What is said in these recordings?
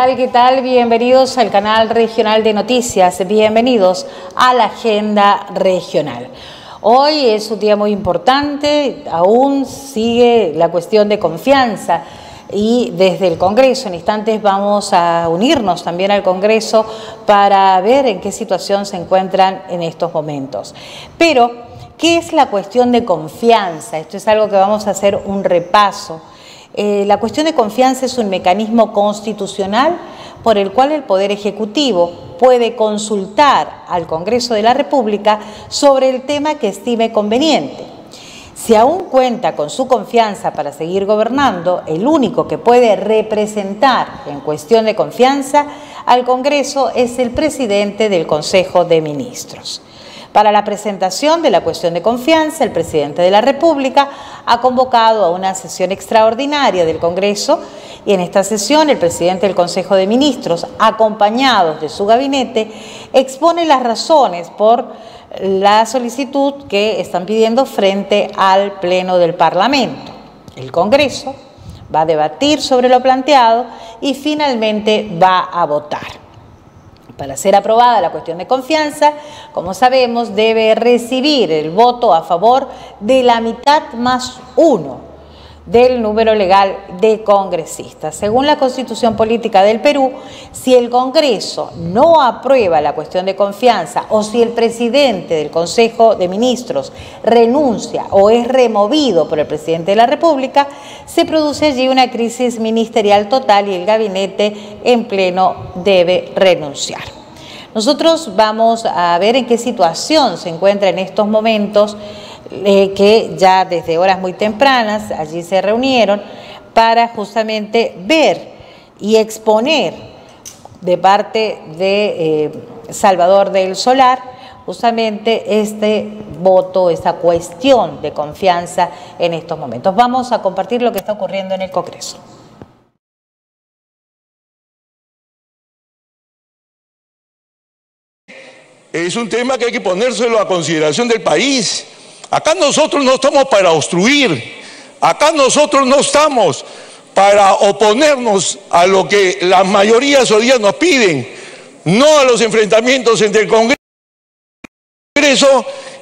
¿Qué tal? ¿Qué tal? Bienvenidos al canal regional de noticias, bienvenidos a la agenda regional. Hoy es un día muy importante, aún sigue la cuestión de confianza y desde el Congreso en instantes vamos a unirnos también al Congreso para ver en qué situación se encuentran en estos momentos. Pero, ¿qué es la cuestión de confianza? Esto es algo que vamos a hacer un repaso eh, la cuestión de confianza es un mecanismo constitucional por el cual el Poder Ejecutivo puede consultar al Congreso de la República sobre el tema que estime conveniente. Si aún cuenta con su confianza para seguir gobernando, el único que puede representar en cuestión de confianza al Congreso es el presidente del Consejo de Ministros. Para la presentación de la cuestión de confianza, el presidente de la República ha convocado a una sesión extraordinaria del Congreso y en esta sesión el presidente del Consejo de Ministros, acompañados de su gabinete, expone las razones por la solicitud que están pidiendo frente al Pleno del Parlamento. El Congreso va a debatir sobre lo planteado y finalmente va a votar. Para ser aprobada la cuestión de confianza, como sabemos, debe recibir el voto a favor de la mitad más uno del número legal de congresistas. Según la Constitución Política del Perú, si el Congreso no aprueba la cuestión de confianza o si el presidente del Consejo de Ministros renuncia o es removido por el presidente de la República, se produce allí una crisis ministerial total y el gabinete en pleno debe renunciar. Nosotros vamos a ver en qué situación se encuentra en estos momentos eh, que ya desde horas muy tempranas allí se reunieron para justamente ver y exponer de parte de eh, Salvador del Solar justamente este voto, esta cuestión de confianza en estos momentos. Vamos a compartir lo que está ocurriendo en el Congreso. Es un tema que hay que ponérselo a consideración del país. Acá nosotros no estamos para obstruir, acá nosotros no estamos para oponernos a lo que las mayorías hoy día nos piden, no a los enfrentamientos entre el Congreso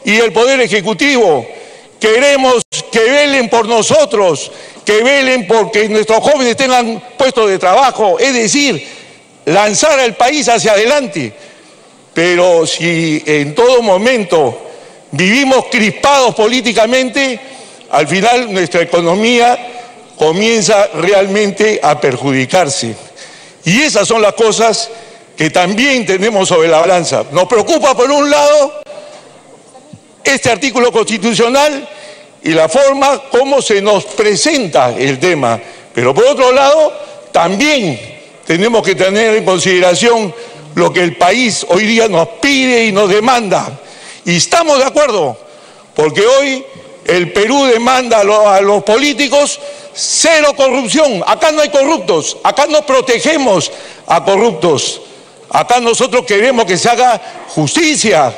y el Poder Ejecutivo. Queremos que velen por nosotros, que velen porque nuestros jóvenes tengan puestos de trabajo, es decir, lanzar al país hacia adelante. Pero si en todo momento vivimos crispados políticamente, al final nuestra economía comienza realmente a perjudicarse. Y esas son las cosas que también tenemos sobre la balanza. Nos preocupa, por un lado, este artículo constitucional y la forma como se nos presenta el tema. Pero por otro lado, también tenemos que tener en consideración lo que el país hoy día nos pide y nos demanda. Y estamos de acuerdo, porque hoy el Perú demanda a los políticos cero corrupción. Acá no hay corruptos, acá no protegemos a corruptos. Acá nosotros queremos que se haga justicia,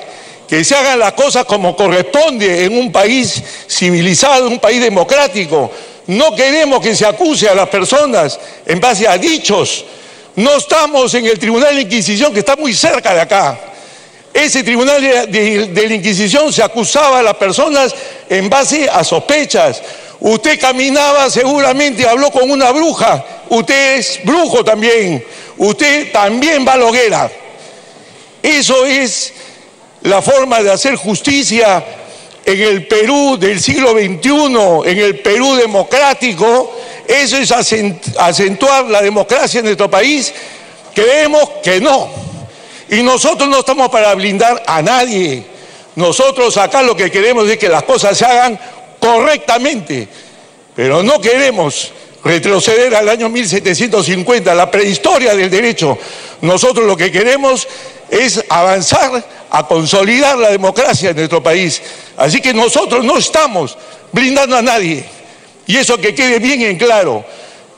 que se hagan las cosas como corresponde en un país civilizado, un país democrático. No queremos que se acuse a las personas en base a dichos. No estamos en el Tribunal de Inquisición, que está muy cerca de acá. Ese tribunal de, la Inquisición se acusaba a las personas en base a sospechas. Usted caminaba seguramente, habló con una bruja. Usted es brujo también. Usted también va a la hoguera. Eso es la forma de hacer justicia en el Perú del siglo XXI, en el Perú democrático. Eso es acentuar la democracia en nuestro país. Creemos que no. Y nosotros no estamos para blindar a nadie. Nosotros acá lo que queremos es que las cosas se hagan correctamente, pero no queremos retroceder al año 1750, la prehistoria del derecho. Nosotros lo que queremos es avanzar a consolidar la democracia en nuestro país. Así que nosotros no estamos blindando a nadie. Y eso que quede bien en claro.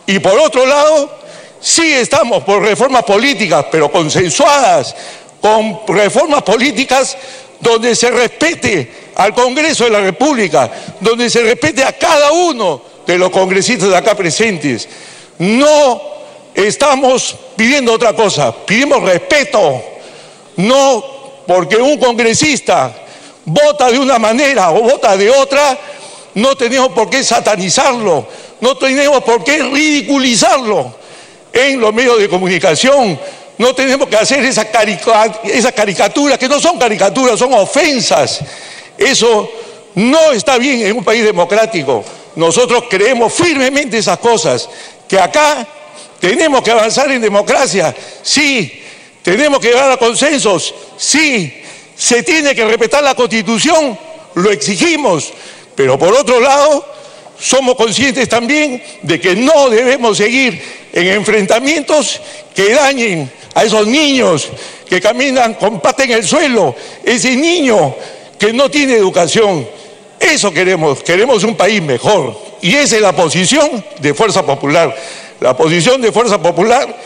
Y por otro lado, Sí estamos por reformas políticas, pero consensuadas, con reformas políticas donde se respete al Congreso de la República, donde se respete a cada uno de los congresistas de acá presentes. No estamos pidiendo otra cosa, pedimos respeto, no porque un congresista vota de una manera o vota de otra, no tenemos por qué satanizarlo, no tenemos por qué ridiculizarlo. En los medios de comunicación, no tenemos que hacer esas, caricaturas, que no son caricaturas, son ofensas. Eso no está bien en un país democrático. Nosotros creemos firmemente esas cosas, que acá tenemos que avanzar en democracia, sí, tenemos que llegar a consensos, sí, se tiene que respetar la constitución, lo exigimos, pero por otro lado, somos conscientes también de que no debemos seguir en enfrentamientos que dañen a esos niños que caminan con pata en el suelo, ese niño que no tiene educación. Eso queremos, queremos un país mejor. Y esa es la posición de Fuerza Popular. La posición de Fuerza Popular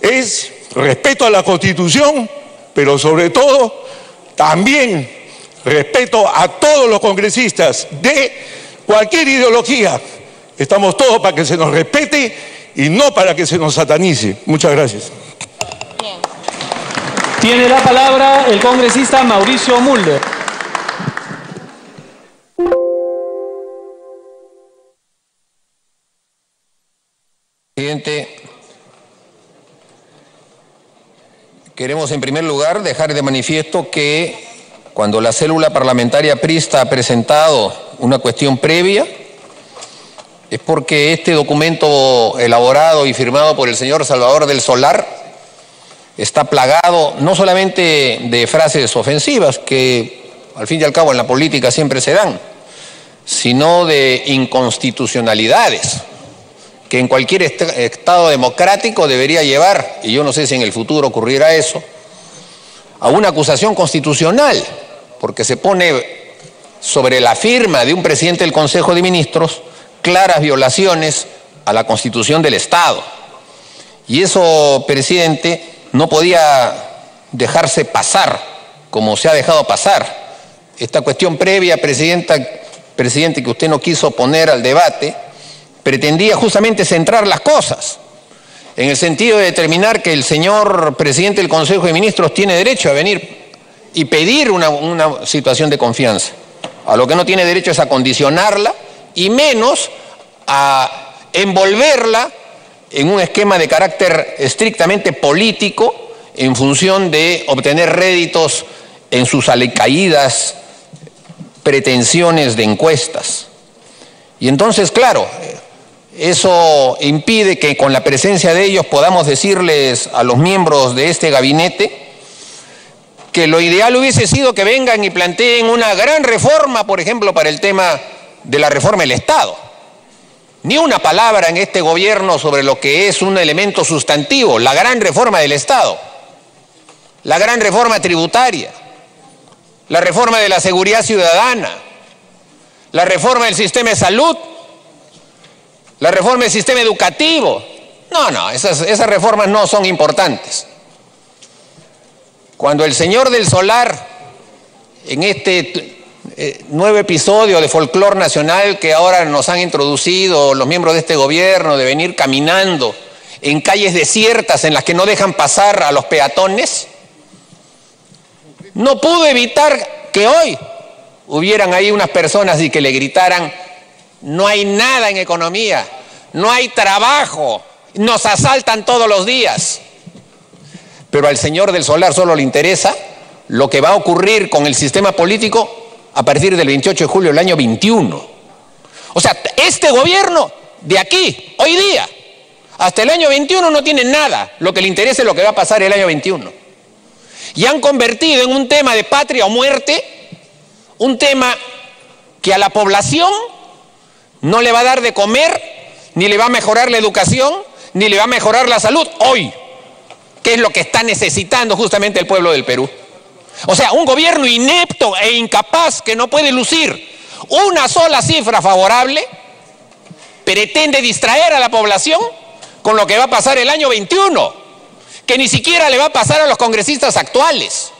es respeto a la Constitución, pero sobre todo también respeto a todos los congresistas de cualquier ideología. Estamos todos para que se nos respete y no para que se nos satanice. Muchas gracias. Tiene la palabra el congresista Mauricio Mulder. Presidente, queremos en primer lugar dejar de manifiesto que cuando la célula parlamentaria PRISTA ha presentado una cuestión previa, es porque este documento elaborado y firmado por el señor Salvador del Solar está plagado no solamente de frases ofensivas, que al fin y al cabo en la política siempre se dan, sino de inconstitucionalidades que en cualquier Estado democrático debería llevar, y yo no sé si en el futuro ocurrirá eso, a una acusación constitucional, porque se pone sobre la firma de un presidente del Consejo de Ministros claras violaciones a la Constitución del Estado. Y eso, presidente, no podía dejarse pasar como se ha dejado pasar. Esta cuestión previa, presidenta, presidente, que usted no quiso poner al debate, pretendía justamente centrar las cosas, en el sentido de determinar que el señor presidente del Consejo de Ministros tiene derecho a venir y pedir una, situación de confianza. A lo que no tiene derecho es a condicionarla y menos a envolverla en un esquema de carácter estrictamente político en función de obtener réditos en sus alecaídas pretensiones de encuestas. Y entonces, claro, eso impide que con la presencia de ellos podamos decirles a los miembros de este gabinete que lo ideal hubiese sido que vengan y planteen una gran reforma, por ejemplo, para el tema de la reforma del Estado. Ni una palabra en este gobierno sobre lo que es un elemento sustantivo, la gran reforma del Estado, la gran reforma tributaria, la reforma de la seguridad ciudadana, la reforma del sistema de salud, la reforma del sistema educativo. No, no, esas, reformas no son importantes. Cuando el señor del solar, en este eh, nuevo episodio de folclore nacional que ahora nos han introducido los miembros de este gobierno, de venir caminando en calles desiertas en las que no dejan pasar a los peatones, no pudo evitar que hoy hubieran ahí unas personas y que le gritaran, no hay nada en economía, no hay trabajo, nos asaltan todos los días. Pero al señor del solar solo le interesa lo que va a ocurrir con el sistema político a partir del 28 de julio del año 21. O sea, este gobierno de aquí, hoy día, hasta el año 21 no tiene nada. Lo que le interesa es lo que va a pasar el año 21. Y han convertido en un tema de patria o muerte, un tema que a la población no le va a dar de comer, ni le va a mejorar la educación, ni le va a mejorar la salud hoy que es lo que está necesitando justamente el pueblo del Perú. O sea, un gobierno inepto e incapaz que no puede lucir una sola cifra favorable, pretende distraer a la población con lo que va a pasar el año 21, que ni siquiera le va a pasar a los congresistas actuales.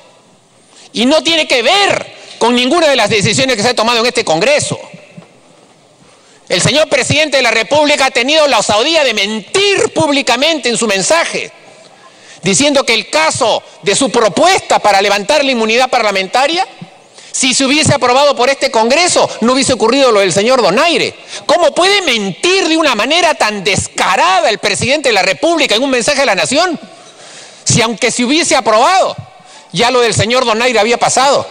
Y no tiene que ver con ninguna de las decisiones que se ha tomado en este Congreso. El señor presidente de la República ha tenido la osadía de mentir públicamente en su mensaje diciendo que el caso de su propuesta para levantar la inmunidad parlamentaria, si se hubiese aprobado por este Congreso, no hubiese ocurrido lo del señor Donaire. ¿Cómo puede mentir de una manera tan descarada el presidente de la República en un mensaje a la nación? Si aunque se hubiese aprobado, ya lo del señor Donaire había pasado.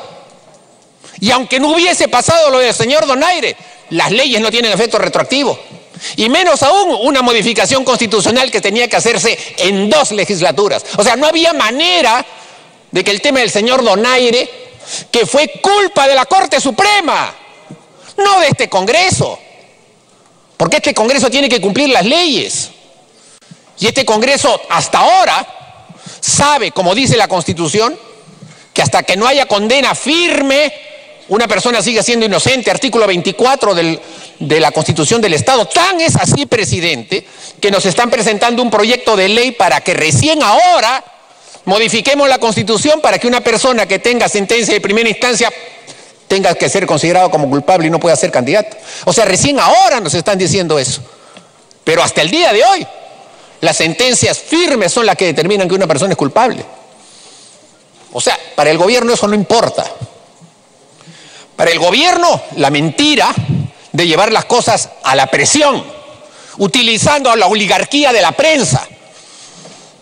Y aunque no hubiese pasado lo del señor Donaire, las leyes no tienen efecto retroactivo. Y menos aún una modificación constitucional que tenía que hacerse en dos legislaturas. O sea, no había manera de que el tema del señor Donaire, que fue culpa de la Corte Suprema, no de este Congreso, porque este Congreso tiene que cumplir las leyes. Y este Congreso hasta ahora sabe, como dice la Constitución, que hasta que no haya condena firme, una persona sigue siendo inocente, artículo 24 de la Constitución del Estado. Tan es así, presidente, que nos están presentando un proyecto de ley para que recién ahora modifiquemos la Constitución para que una persona que tenga sentencia de primera instancia tenga que ser considerado como culpable y no pueda ser candidato. O sea, recién ahora nos están diciendo eso. Pero hasta el día de hoy, las sentencias firmes son las que determinan que una persona es culpable. O sea, para el gobierno eso no importa. Para el gobierno, la mentira de llevar las cosas a la presión, utilizando a la oligarquía de la prensa,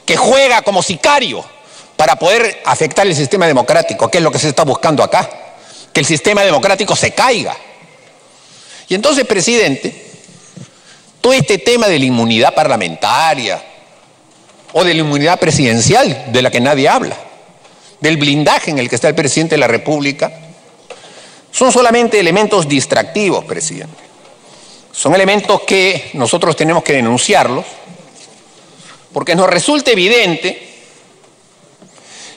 que juega como sicario para poder afectar el sistema democrático, que es lo que se está buscando acá, que el sistema democrático se caiga. Y entonces, presidente, todo este tema de la inmunidad parlamentaria o de la inmunidad presidencial, de la que nadie habla, del blindaje en el que está el presidente de la República, son solamente elementos distractivos, presidente. Son elementos que nosotros tenemos que denunciarlos, porque nos resulta evidente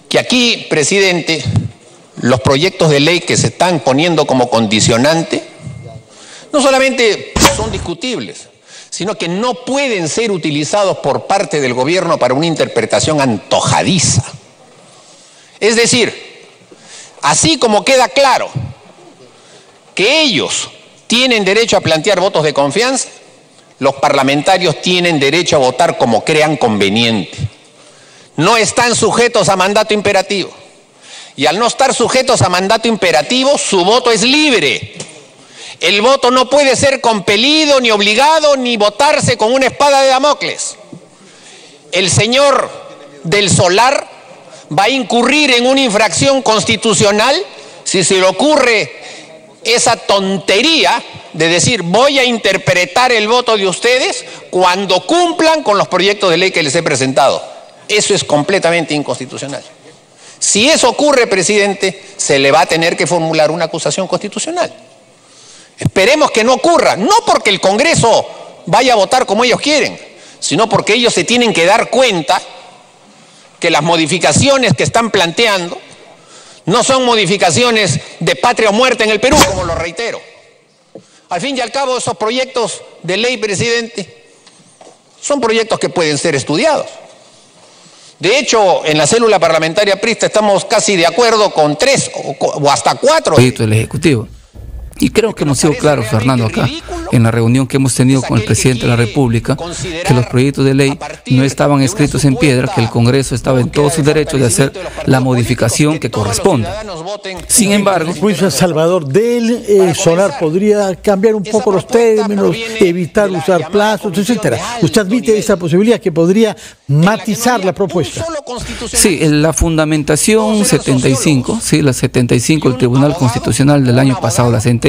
que aquí, presidente, los proyectos de ley que se están poniendo como condicionante no solamente son discutibles, sino que no pueden ser utilizados por parte del gobierno para una interpretación antojadiza. Es decir, así como queda claro que ellos tienen derecho a plantear votos de confianza, los parlamentarios tienen derecho a votar como crean conveniente. No están sujetos a mandato imperativo. Y al no estar sujetos a mandato imperativo, su voto es libre. El voto no puede ser compelido, ni obligado, ni votarse con una espada de Damocles. El señor del solar va a incurrir en una infracción constitucional si se le ocurre esa tontería de decir voy a interpretar el voto de ustedes cuando cumplan con los proyectos de ley que les he presentado. Eso es completamente inconstitucional. Si eso ocurre, presidente, se le va a tener que formular una acusación constitucional. Esperemos que no ocurra, no porque el Congreso vaya a votar como ellos quieren, sino porque ellos se tienen que dar cuenta que las modificaciones que están planteando no son modificaciones de patria o muerte en el Perú, como lo reitero. Al fin y al cabo, esos proyectos de ley, presidente, son proyectos que pueden ser estudiados. De hecho, en la célula parlamentaria PRISTA estamos casi de acuerdo con tres o, hasta cuatro. Proyecto del Ejecutivo. Y creo que hemos sido claros, Fernando, acá, en la reunión que hemos tenido con el presidente de la República, que los proyectos de ley no estaban escritos en piedra, que el Congreso estaba en todos sus derechos de hacer la modificación que corresponde. Sin embargo, pues Salvador del eh, Solar podría cambiar un poco los términos, evitar usar plazos, etcétera. ¿Usted admite esa posibilidad que podría matizar la propuesta? Sí, la fundamentación 75, sí, la 75 del Tribunal Constitucional del año pasado, la sentencia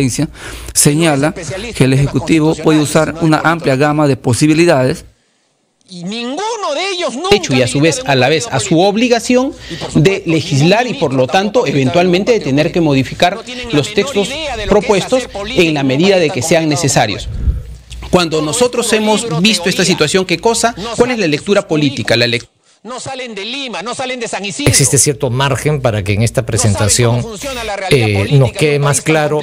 señala que el Ejecutivo puede usar una amplia gama de posibilidades y ninguno de ellos hecho y a su vez a la vez a su obligación de legislar y por lo tanto eventualmente de tener que modificar los textos propuestos en la medida de que sean necesarios. Cuando nosotros hemos visto esta situación, ¿qué cosa? ¿Cuál es la lectura política? La lectura no salen de Lima, no salen de San Isidro. Existe cierto margen para que en esta presentación eh, nos quede más claro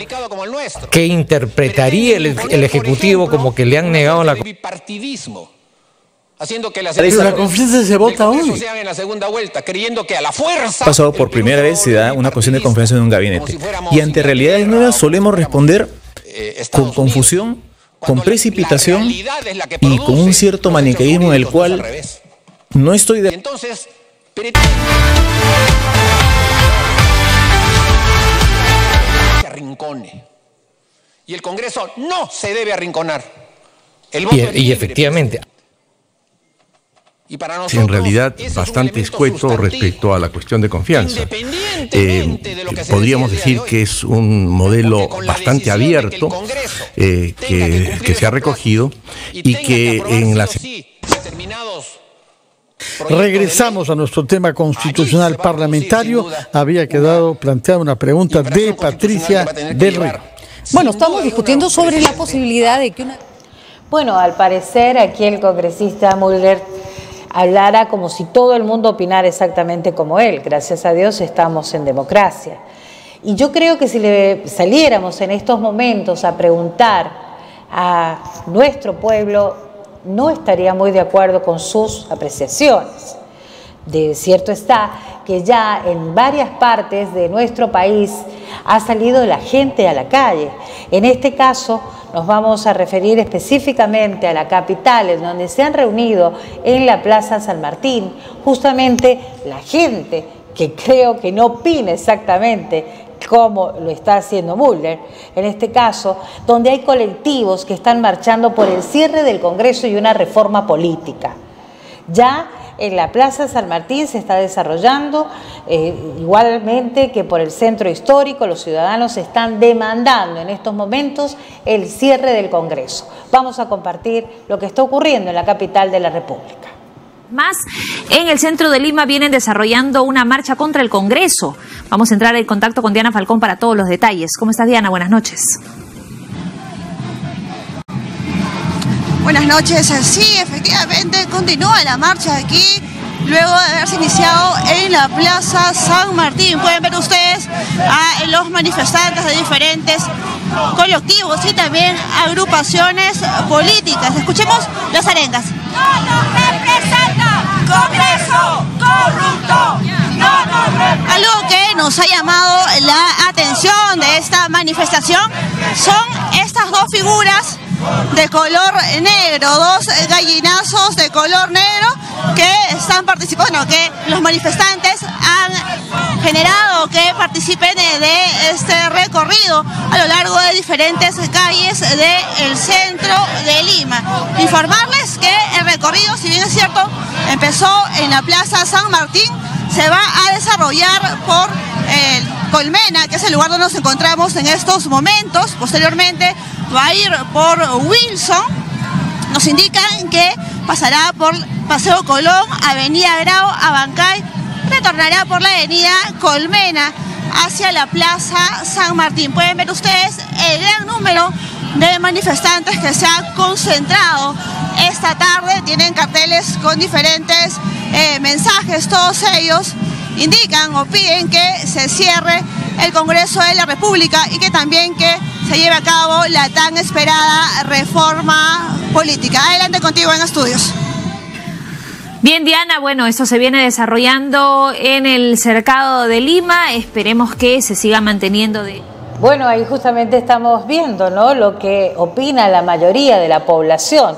qué interpretaría el, Ejecutivo como que le han negado la bipartidismo. Haciendo que la, la confianza se vota hoy. en la segunda vuelta, creyendo que a la fuerza. Pasado por primera vez se da una cuestión de confianza en un gabinete. Y ante realidades nuevas solemos responder eh, con confusión, con precipitación y con un cierto maniqueísmo en el cual no estoy de... Entonces, arrincone. Y el Congreso no se debe arrinconar. El y, y efectivamente, y para en realidad bastante escueto respecto a la cuestión de confianza. Eh, podríamos decir que es un modelo bastante abierto eh, que, que, se ha recogido y que en las... Regresamos a nuestro tema constitucional parlamentario. Había quedado planteada una pregunta de Patricia del Río. Bueno, estamos discutiendo sobre la posibilidad de que una... Bueno, al parecer aquí el congresista Mulder hablara como si todo el mundo opinara exactamente como él. Gracias a Dios estamos en democracia. Y yo creo que si le saliéramos en estos momentos a preguntar a nuestro pueblo, no estaría muy de acuerdo con sus apreciaciones. De cierto está que ya en varias partes de nuestro país ha salido la gente a la calle. En este caso nos vamos a referir específicamente a la capital, en donde se han reunido en la Plaza San Martín justamente la gente que creo que no opina exactamente como lo está haciendo Muller, en este caso, donde hay colectivos que están marchando por el cierre del Congreso y una reforma política. Ya en la Plaza San Martín se está desarrollando, eh, igualmente que por el centro histórico, los ciudadanos están demandando en estos momentos el cierre del Congreso. Vamos a compartir lo que está ocurriendo en la capital de la República. Más, en el centro de Lima vienen desarrollando una marcha contra el Congreso. Vamos a entrar en contacto con Diana Falcón para todos los detalles. ¿Cómo estás, Diana? Buenas noches. Buenas noches. Sí, efectivamente, continúa la marcha aquí luego de haberse iniciado en la Plaza San Martín. Pueden ver ustedes a los manifestantes de diferentes colectivos y también agrupaciones políticas. Escuchemos las arengas. Congreso corrupto. No nos Algo que nos ha llamado la atención de esta manifestación son estas dos figuras de color negro, dos gallinazos de color negro que están participando, que los manifestantes han generado que participen de este recorrido a lo largo de diferentes calles del centro de Lima. Informarles que el recorrido, si bien es cierto, empezó en la Plaza San Martín, se va a desarrollar por el Colmena, que es el lugar donde nos encontramos en estos momentos. Posteriormente va a ir por Wilson. Nos indican que pasará por Paseo Colón, Avenida Grau, Abancay, retornará por la Avenida Colmena hacia la Plaza San Martín. Pueden ver ustedes el gran número de manifestantes que se ha concentrado esta tarde. Tienen carteles con diferentes eh, mensajes, todos ellos indican o piden que se cierre el Congreso de la República y que también que se lleve a cabo la tan esperada reforma política. Adelante contigo en estudios. Bien, Diana, bueno, esto se viene desarrollando en el cercado de Lima. Esperemos que se siga manteniendo de. Bueno, ahí justamente estamos viendo, ¿no? Lo que opina la mayoría de la población.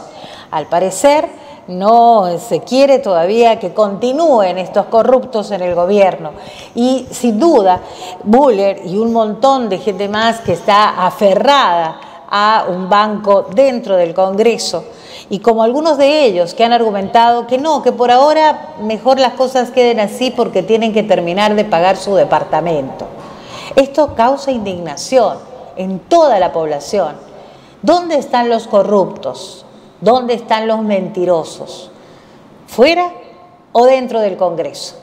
Al parecer, no se quiere todavía que continúen estos corruptos en el gobierno. Y sin duda, Buller y un montón de gente más que está aferrada a un banco dentro del Congreso, y como algunos de ellos que han argumentado que no, que por ahora mejor las cosas queden así porque tienen que terminar de pagar su departamento. Esto causa indignación en toda la población. ¿Dónde están los corruptos? ¿Dónde están los mentirosos? ¿Fuera o dentro del Congreso?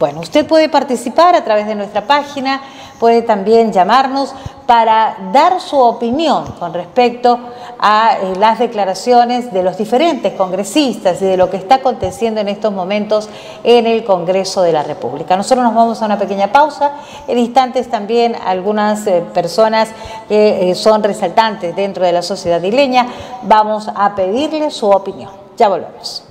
Bueno, usted puede participar a través de nuestra página, puede también llamarnos para dar su opinión con respecto a eh, las declaraciones de los diferentes congresistas y de lo que está aconteciendo en estos momentos en el Congreso de la República. Nosotros nos vamos a una pequeña pausa. En instantes también algunas eh, personas que eh, son resaltantes dentro de la sociedad isleña, vamos a pedirle su opinión. Ya volvemos.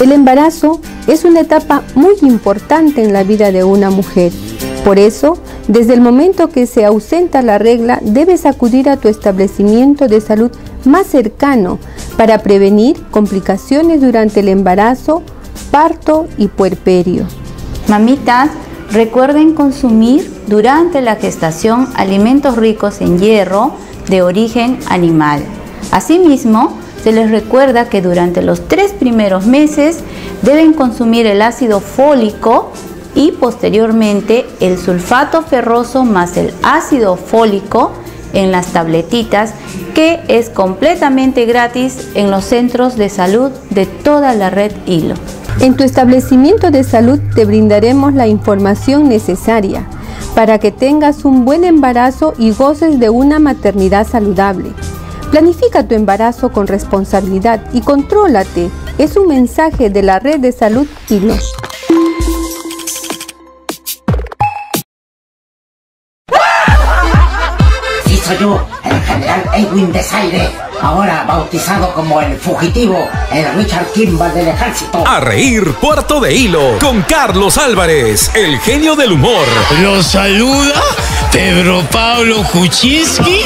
El embarazo es una etapa muy importante en la vida de una mujer. Por eso, desde el momento que se ausenta la regla, debes acudir a tu establecimiento de salud más cercano para prevenir complicaciones durante el embarazo, parto y puerperio. Mamitas, recuerden consumir durante la gestación alimentos ricos en hierro de origen animal. Asimismo, se les recuerda que durante los tres primeros meses deben consumir el ácido fólico y posteriormente el sulfato ferroso más el ácido fólico en las tabletitas que es completamente gratis en los centros de salud de toda la red Hilo. En tu establecimiento de salud te brindaremos la información necesaria para que tengas un buen embarazo y goces de una maternidad saludable. Planifica tu embarazo con responsabilidad y contrólate. Es un mensaje de la red de salud Hilo. Sí, Edwin Desaire, ahora bautizado como el fugitivo, el Richard Kimball del ejército. A reír Puerto de Hilo con Carlos Álvarez, el genio del humor. Los saluda Pedro Pablo Kuczynski.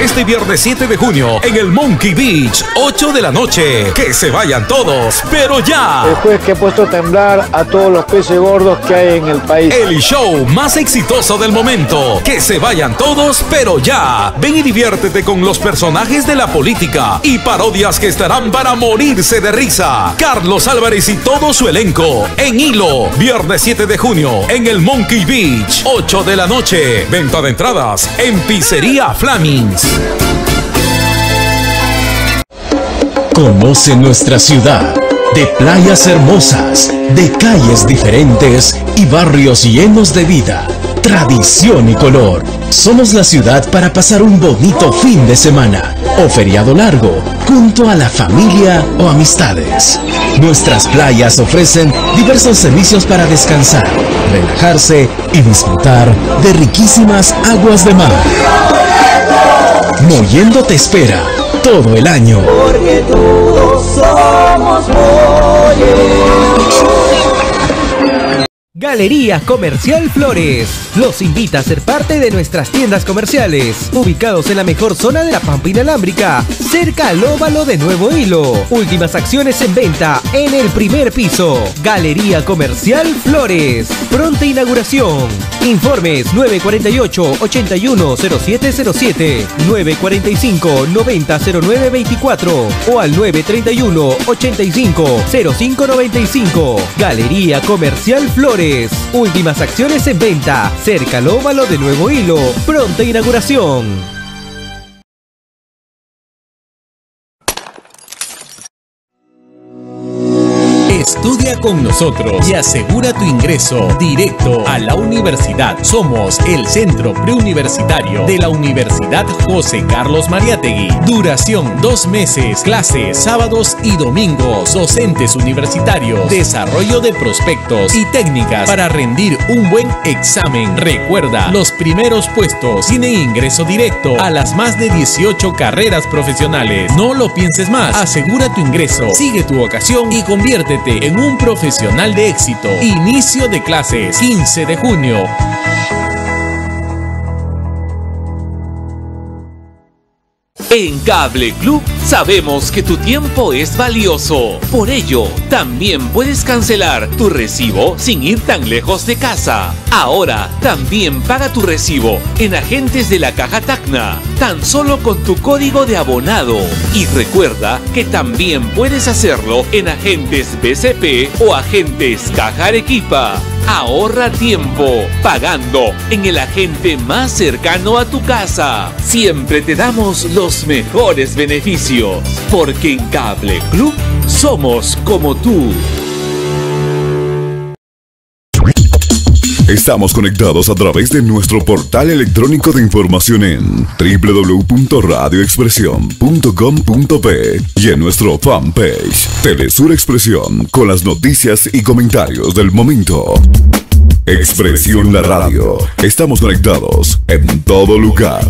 Este viernes 7 de junio en el Monkey Beach, 8 de la noche. Que se vayan todos, pero ya. Juez que ha puesto a temblar a todos los peces gordos que hay en el país. El show más exitoso del momento. Que se vayan todos, pero ya. Ven y diviértete con los personajes de la política y parodias que estarán para morirse de risa. Carlos Álvarez y todo su elenco en Hilo. Viernes 7 de junio en el Monkey Beach, 8 de la noche. Venta de entradas en Pizzería Flamings. Conoce nuestra ciudad, de playas hermosas, de calles diferentes y barrios llenos de vida, tradición y color. Somos la ciudad para pasar un bonito fin de semana o feriado largo junto a la familia o amistades. Nuestras playas ofrecen diversos servicios para descansar, relajarse y disfrutar de riquísimas aguas de mar. Mollendo te espera todo el año. Porque somos Galería Comercial Flores los invita a ser parte de nuestras tiendas comerciales, ubicados en la mejor zona de la Pampa Inalámbrica, cerca al óvalo de Nuevo Hilo. Últimas acciones en venta en el primer piso. Galería Comercial Flores. Pronta inauguración. Informes 948-810707, 945-900924 o al 931-850595. Galería Comercial Flores. Últimas acciones en venta. Cerca al óvalo de Nuevo Hilo. Pronta inauguración. Con nosotros y asegura tu ingreso directo a la universidad. Somos el centro preuniversitario de la Universidad José Carlos Mariátegui. Duración dos meses, clases sábados y domingos, docentes universitarios, desarrollo de prospectos y técnicas para rendir un buen examen. Recuerda, los primeros puestos tienen ingreso directo a las más de 18 carreras profesionales. No lo pienses más, asegura tu ingreso, sigue tu vocación y conviértete en un profesional de éxito. Inicio de clases 15 de junio. En Cable Club sabemos que tu tiempo es valioso. Por ello, también puedes cancelar tu recibo sin ir tan lejos de casa. Ahora, también paga tu recibo en agentes de la Caja Tacna, tan solo con tu código de abonado. Y recuerda que también puedes hacerlo en agentes BCP o agentes Caja Arequipa. Ahorra tiempo pagando en el agente más cercano a tu casa. Siempre te damos los mejores beneficios, porque en Cable Club somos como tú. Estamos conectados a través de nuestro portal electrónico de información en www.radioexpresión.com.p y en nuestro fanpage Telesur Expresión con las noticias y comentarios del momento. Expresión La Radio. Estamos conectados en todo lugar.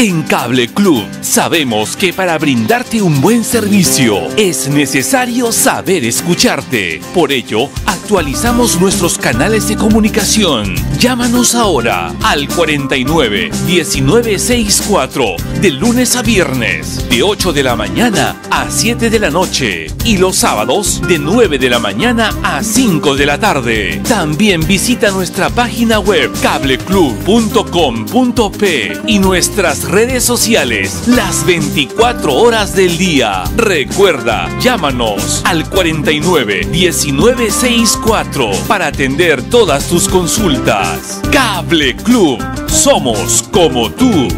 En Cable Club sabemos que para brindarte un buen servicio es necesario saber escucharte. Por ello, actualizamos nuestros canales de comunicación. Llámanos ahora al 49 1964 de lunes a viernes de 8 de la mañana a 7 de la noche y los sábados de 9 de la mañana a 5 de la tarde. También visita nuestra página web cableclub.com.p y nuestras redes sociales las 24 horas del día. Recuerda, llámanos al 49 1964 para atender todas tus consultas. Cable Club, somos como tú.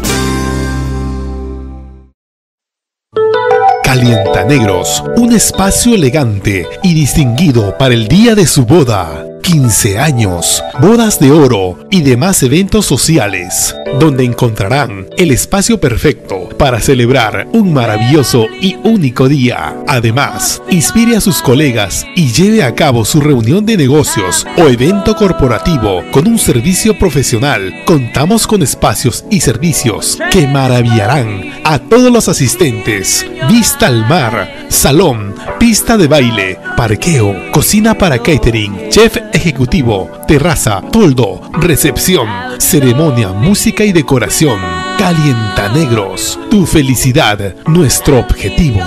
Calientanegros, un espacio elegante y distinguido para el día de su boda. 15 años, bodas de oro y demás eventos sociales, donde encontrarán el espacio perfecto para celebrar un maravilloso y único día. Además, inspire a sus colegas y lleve a cabo su reunión de negocios o evento corporativo con un servicio profesional. Contamos con espacios y servicios que maravillarán a todos los asistentes. Vista al mar, salón, pista de baile, parqueo, cocina para catering, chef ejecutivo, terraza, toldo, recepción, ceremonia, música y decoración. Calienta Negros, tu felicidad, nuestro objetivo.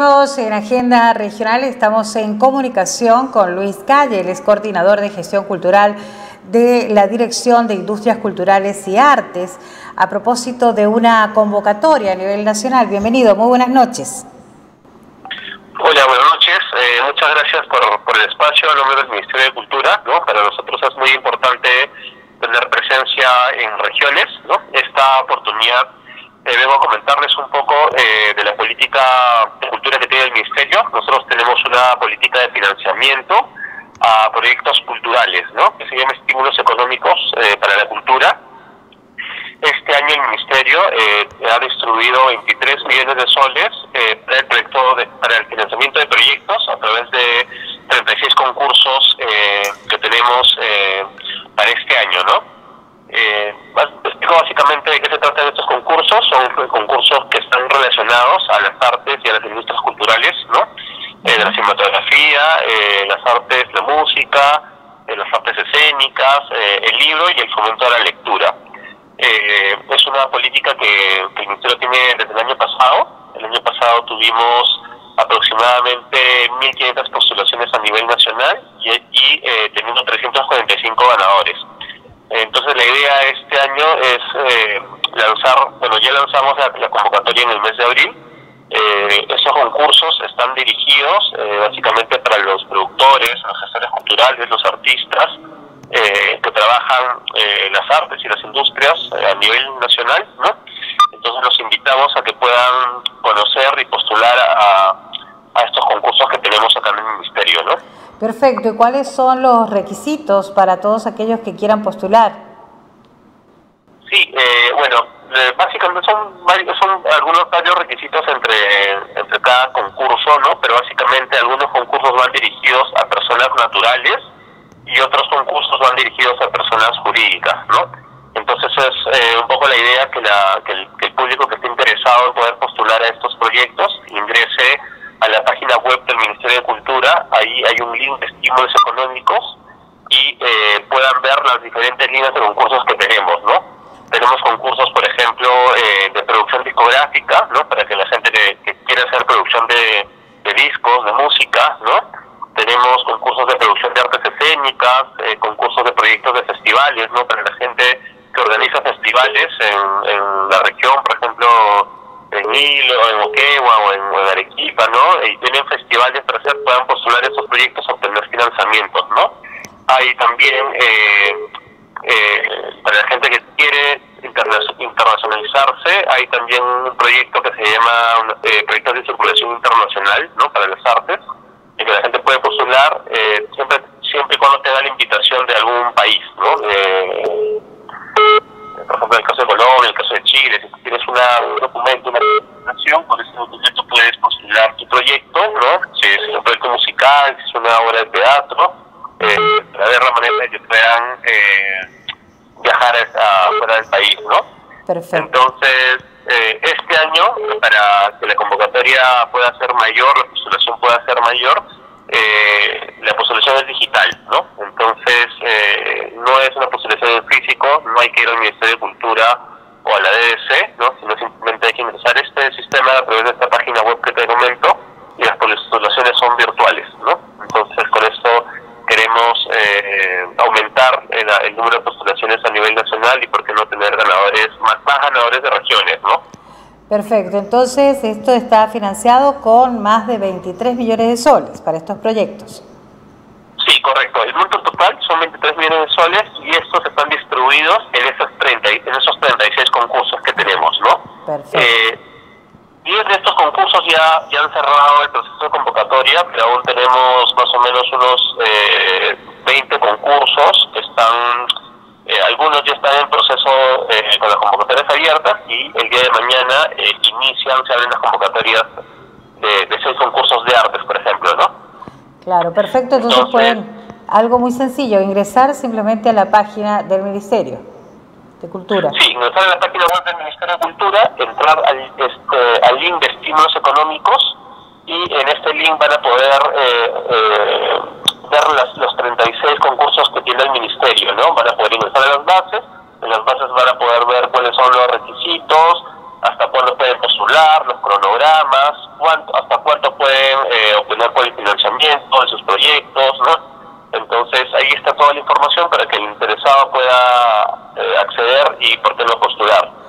En Agenda Regional, estamos en comunicación con Luis Calle, él es coordinador de gestión cultural de la Dirección de Industrias Culturales y Artes, a propósito de una convocatoria a nivel nacional. Bienvenido, muy buenas noches. Hola, buenas noches. Eh, muchas gracias por, el espacio a nombre del Ministerio de Cultura. Para nosotros es muy importante tener presencia en regiones. ¿no? Esta oportunidad eh, comentarles un poco eh, de la política de cultura que tiene el Ministerio. Nosotros tenemos una política de financiamiento a proyectos culturales, ¿no? que se llama estímulos económicos eh, para la cultura. Este año el Ministerio eh, ha distribuido 23 millones de soles para, el proyecto de, para el financiamiento de proyectos a través de 36 concursos que tenemos para este año, ¿no? Eh, explico básicamente de qué se tratan estos concursos. Son concursos que están relacionados a las artes y a las industrias culturales, ¿no? Eh, la cinematografía, eh, las artes, la música, eh, las artes escénicas, eh, el libro y el fomento de la lectura. Es una política que, que el Ministerio tiene desde el año pasado. El año pasado tuvimos aproximadamente 1.500 postulaciones a nivel nacional y, y teniendo 345 ganadores. Entonces la idea este año es eh, lanzar, bueno ya lanzamos la, convocatoria en el mes de abril. Eh, estos concursos están dirigidos eh, básicamente para los productores, los gestores culturales, los artistas, eh, que trabajan eh, las artes y las industrias a nivel nacional, ¿no? Entonces los invitamos a que puedan conocer y postular a estos concursos que tenemos acá en el Ministerio, ¿no? Perfecto. ¿Y cuáles son los requisitos para todos aquellos que quieran postular? Sí, eh, bueno, eh, básicamente son, varios- son algunos varios requisitos entre, entre cada concurso, ¿no? Pero básicamente algunos concursos van dirigidos a personas naturales y otros concursos van dirigidos a personas jurídicas, ¿no? Entonces es eh, un poco la idea que, la, que, el, que el público que esté interesado en poder postular a estos proyectos ingrese a la página web del Ministerio de Cultura, ahí hay un link de estímulos económicos y eh, puedan ver las diferentes líneas de concursos que tenemos, ¿no? Tenemos concursos, por ejemplo, eh, de producción discográfica, ¿no? Para que la gente que, que quiera hacer producción de, de discos, de música, ¿no? Tenemos concursos de producción de artes escénicas, eh, concursos de proyectos de festivales, ¿no? Para la gente que organiza festivales en, en la región, por ejemplo, En Moquegua o en, o en Arequipa, ¿no? Y tienen festivales para hacer, puedan postular esos proyectos, obtener financiamientos, ¿no? Hay también eh, eh, para la gente que quiere interna- internacionalizarse, hay también un proyecto que se llama eh, Proyectos de Circulación Internacional, ¿no? Para las artes, en que la gente puede postular eh, siempre siempre y cuando tenga la invitación de algún país, ¿no? Eh, por ejemplo, en el caso de Colombia, el caso de Chile, una, un documento, una presentación, con ese documento puedes postular tu proyecto, ¿no? Si es un proyecto musical, si es una obra de teatro, eh, para ver la manera de que puedan eh, viajar a, fuera del país, ¿no? Perfecto. Entonces, eh, este año, para que la convocatoria pueda ser mayor, la postulación pueda ser mayor, eh, la postulación es digital, ¿no? Entonces, eh, no es una postulación en físico, no hay que ir al Ministerio de Cultura o a la DDC, ¿no? Sino simplemente hay que ingresar este sistema a través de esta página web que te comento y las postulaciones son virtuales, ¿no? Entonces, con esto queremos eh, aumentar el, número de postulaciones a nivel nacional y por qué no tener ganadores, más, más ganadores de regiones, ¿no? Perfecto. Entonces, esto está financiado con más de 23 millones de soles para estos proyectos. Sí, correcto. El monto total son 23 millones de soles y estos están distribuidos en esos, 30, y- en esos 36 concursos que tenemos, ¿no? Perfecto. Eh, 10 de estos concursos ya, ya han cerrado el proceso de convocatoria, pero aún tenemos más o menos unos eh, 20 concursos que están, eh, algunos ya están en proceso eh, con las convocatorias abiertas y el día de mañana eh, inician, se abren las convocatorias de, de seis concursos de artes, por ejemplo, ¿no? Claro, perfecto. Entonces pueden, algo muy sencillo, ingresar simplemente a la página del Ministerio de Cultura. Sí, ingresar a la página web del Ministerio de Cultura, entrar al, este, al link de estímulos económicos y en este link van a poder eh, eh, ver las, los 36 concursos que tiene el Ministerio, ¿no? Van a poder ingresar a las bases, en las bases van a poder ver cuáles son los requisitos, hasta cuándo pueden postular, los cronogramas, cuánto, hasta cuánto pueden eh, obtener por el financiamiento de sus proyectos, ¿no? Entonces ahí toda la información para que el interesado pueda eh, acceder y por qué no postular.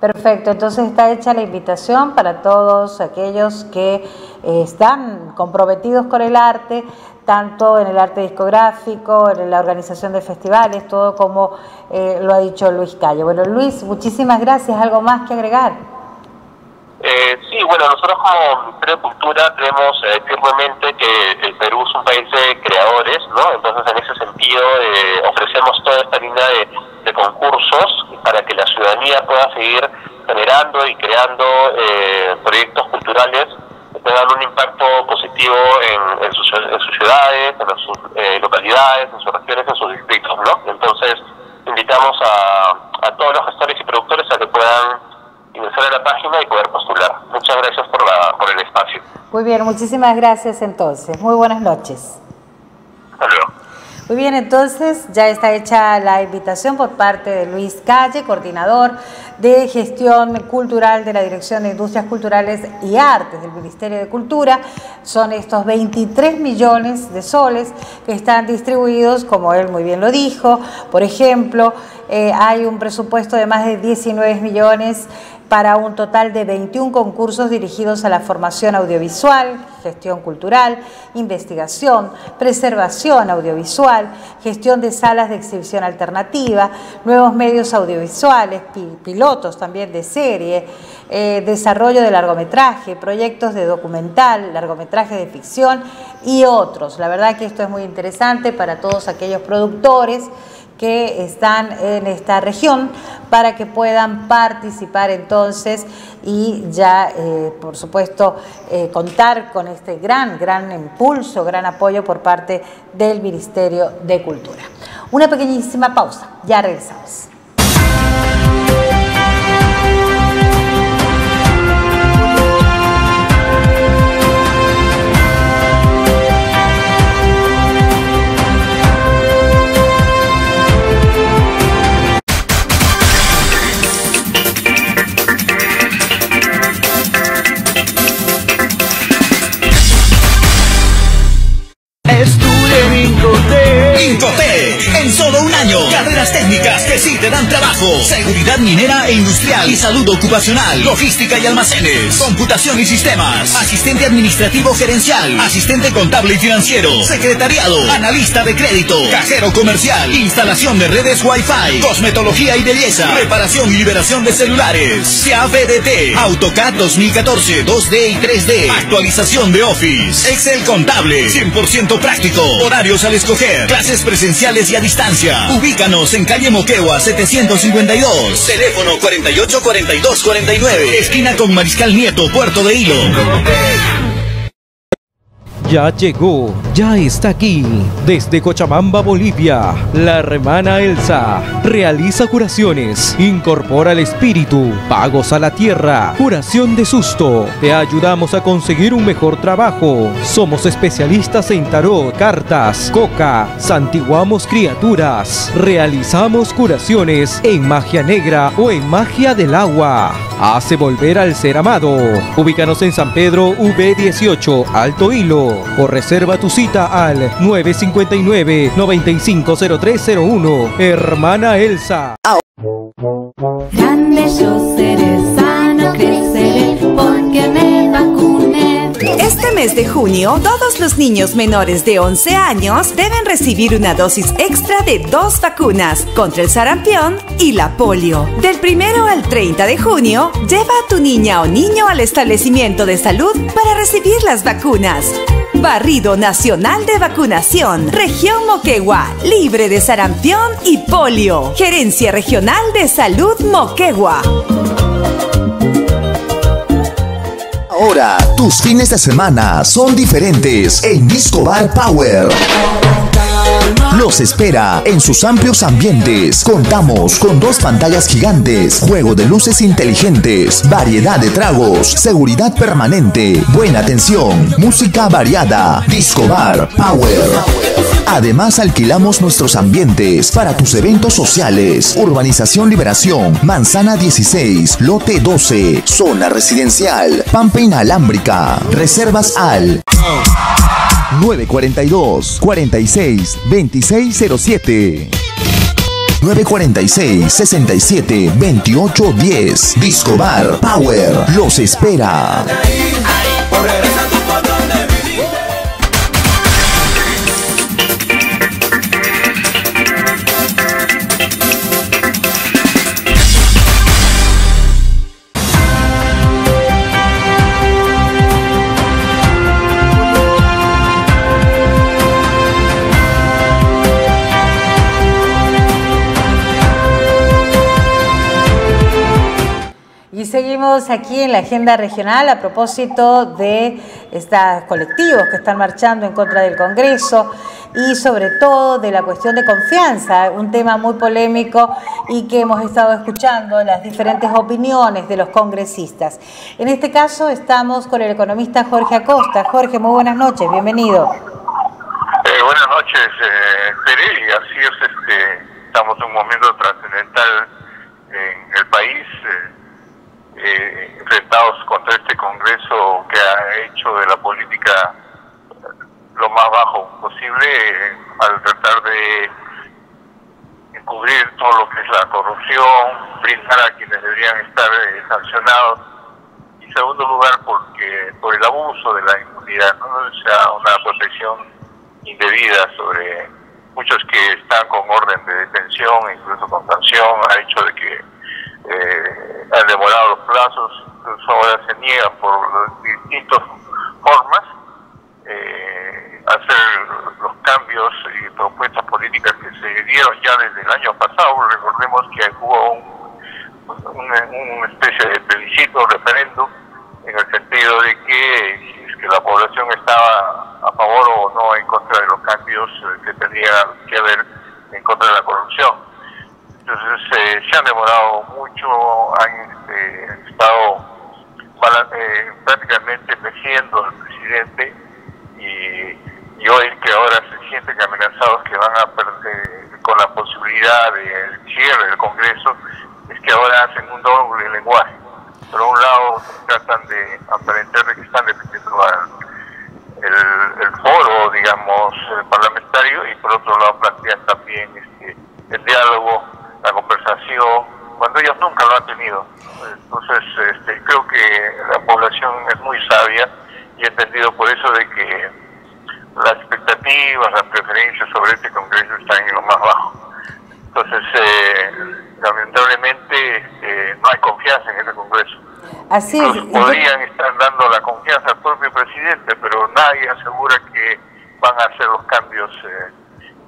Perfecto, entonces está hecha la invitación para todos aquellos que eh, están comprometidos con el arte, tanto en el arte discográfico, en la organización de festivales, todo como eh, lo ha dicho Luis Calle. Bueno, Luis, muchísimas gracias. ¿Algo más que agregar? Eh, sí, bueno, nosotros como Ministerio de Cultura creemos eh, firmemente que el Perú es un país de creadores, ¿no? Entonces, en ese sentido, eh, ofrecemos toda esta línea de, concursos para que la ciudadanía pueda seguir generando y creando eh, proyectos culturales que tengan un impacto positivo en, en, sus, en sus ciudades, en sus eh, localidades, en sus regiones, en sus distritos, ¿no? Entonces, invitamos a, a todos los gestores y productores a que puedan ingresar a la página y poder postular. Muchas gracias por, la, por el espacio. Muy bien, muchísimas gracias entonces. Muy buenas noches. Hasta luego. Muy bien, entonces ya está hecha la invitación por parte de Luis Calle, coordinador de gestión cultural de la Dirección de Industrias Culturales y Artes del Ministerio de Cultura. Son estos 23 millones de soles que están distribuidos, como él muy bien lo dijo, por ejemplo, eh, hay un presupuesto de más de 19 millones para un total de 21 concursos dirigidos a la formación audiovisual, gestión cultural, investigación, preservación audiovisual, gestión de salas de exhibición alternativa, nuevos medios audiovisuales, pilotos también de serie, eh, desarrollo de largometraje, proyectos de documental, largometraje de ficción y otros. La verdad que esto es muy interesante para todos aquellos productores que están en esta región para que puedan participar entonces y ya, eh, por supuesto, eh, contar con este gran, gran impulso, gran apoyo por parte del Ministerio de Cultura. Una pequeñísima pausa, ya regresamos. Sí te dan trabajo. Seguridad minera e industrial. Y salud ocupacional. Logística y almacenes. Computación y sistemas. Asistente administrativo gerencial. Asistente contable y financiero. Secretariado. Analista de crédito. Cajero comercial. Instalación de redes Wi-Fi. Cosmetología y belleza. Reparación y liberación de celulares. CAVDT. AutoCAD 2014. 2D y 3D. Actualización de Office. Excel contable. 100% práctico. Horarios al escoger. Clases presenciales y a distancia. Ubícanos en calle Moquegua 752. Teléfono 484249. Esquina con Mariscal Nieto, Puerto de Hilo. Ya llegó, ya está aquí. Desde Cochabamba, Bolivia, la hermana Elsa realiza curaciones, incorpora el espíritu, pagos a la tierra, curación de susto. Te ayudamos a conseguir un mejor trabajo. Somos especialistas en tarot, cartas, coca, santiguamos criaturas. Realizamos curaciones en magia negra o en magia del agua. Hace volver al ser amado. Ubícanos en San Pedro V18, Alto Hilo o reserva tu cita al 959-950301. Hermana Elsa. Grande yo seré, sano creceré, porque me vacuné. Este mes de junio, todos los niños menores de 11 años deben recibir una dosis extra de dos vacunas contra el sarampión y la polio. Del primero al 30 de junio, lleva a tu niña o niño al establecimiento de salud para recibir las vacunas. Barrido Nacional de Vacunación, Región Moquegua, libre de sarampión y polio. Gerencia Regional de Salud Moquegua. Ahora, tus fines de semana son diferentes en Disco Bar Power. Los espera en sus amplios ambientes. Contamos con dos pantallas gigantes, juego de luces inteligentes, variedad de tragos, seguridad permanente, buena atención, música variada, disco bar, power. Además alquilamos nuestros ambientes para tus eventos sociales. Urbanización Liberación, Manzana 16, Lote 12, Zona Residencial, Pampa Inalámbrica. Reservas al 942 46 2607 946 67 28 10 Disco Bar Power los espera. Aquí en la agenda regional a propósito de estos colectivos que están marchando en contra del Congreso y sobre todo de la cuestión de confianza, un tema muy polémico y que hemos estado escuchando las diferentes opiniones de los congresistas. En este caso estamos con el economista Jorge Acosta. Jorge, muy buenas noches, bienvenido. Eh, buenas noches, eh, así es, este, estamos en un momento trascendental en el país, eh, eh, enfrentados contra este Congreso que ha hecho de la política lo más bajo posible eh, al tratar de encubrir todo lo que es la corrupción, brindar a quienes deberían estar eh, sancionados. Y segundo lugar, porque por el abuso de la impunidad, ¿no? o sea, una protección indebida sobre muchos que están con orden de detención, incluso con sanción, ha hecho de que eh, han demorado los plazos, ahora se niegan por distintas formas eh, hacer los cambios y propuestas políticas que se dieron ya desde el año pasado. Recordemos que hubo un, una, especie de plebiscito, referéndum, en el sentido de que que la población estaba a favor o no en contra de los cambios eh, que tenía que haber en contra de la corrupción. Entonces eh, se han demorado mucho, han este, estado eh, prácticamente meciendo y, y, hoy que ahora se sienten amenazados que van a perder con la posibilidad del cierre del Congreso, es que ahora hacen un doble lenguaje. Por un lado tratan de aparentar que están defendiendo el, el, foro, digamos, parlamentario y por otro lado plantean también este, el diálogo, la conversación, cuando ellos nunca lo han tenido. Entonces, este, creo que la población es muy sabia y he entendido por eso de que las expectativas, las preferencias sobre este Congreso están en lo más bajo. Entonces, eh, lamentablemente, eh, no hay confianza en ese Congreso. Así es. Podrían estar dando la confianza al propio presidente, pero nadie asegura que van a hacer los cambios eh,